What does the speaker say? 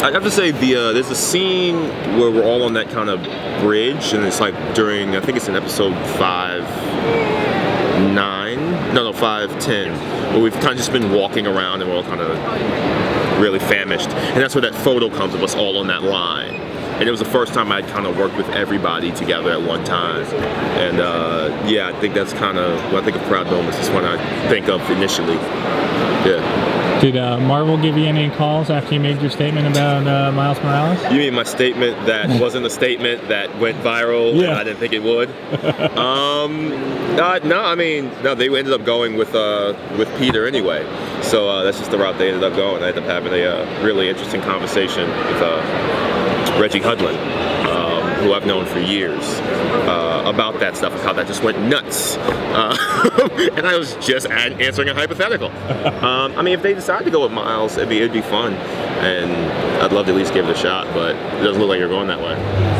I have to say the uh, there's a scene where we're all on that kind of bridge, and it's like during I think it's in episode five, nine, no, no, five, ten, where we've kind of just been walking around and we're all kind of really famished, and that's where that photo comes of us all on that line. And it was the first time I'd kind of worked with everybody together at one time. And uh, yeah, I think that's kind of, when I think of Proud Moments, it's what I think of initially. Yeah. Did uh, Marvel give you any calls after you made your statement about uh, Miles Morales? You mean my statement that wasn't a statement that went viral and Yeah. I didn't think it would? um, uh, no, I mean, no, they ended up going with uh, with Peter anyway. So uh, that's just the route they ended up going. I ended up having a uh, really interesting conversation with uh, Reggie Hudlin, um, who I've known for years, uh, about that stuff, of how that just went nuts. Uh, and I was just an- answering a hypothetical. Um, I mean, if they decide to go with Miles, it'd be, it'd be fun. And I'd love to at least give it a shot, but it doesn't look like you're going that way.